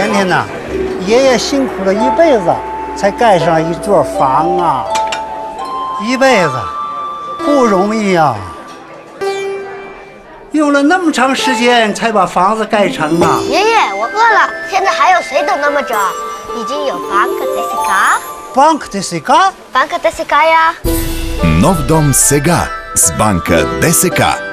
天天呐，爷爷辛苦了一辈子，才盖上一座房啊，一辈子不容易啊，用了那么长时间才把房子盖成啊。爷爷，我饿了，现在还有谁等那么久？已经有 Bank Desika。Bank de sega？bank Desika 呀。Нов дом сега с банка ДСК.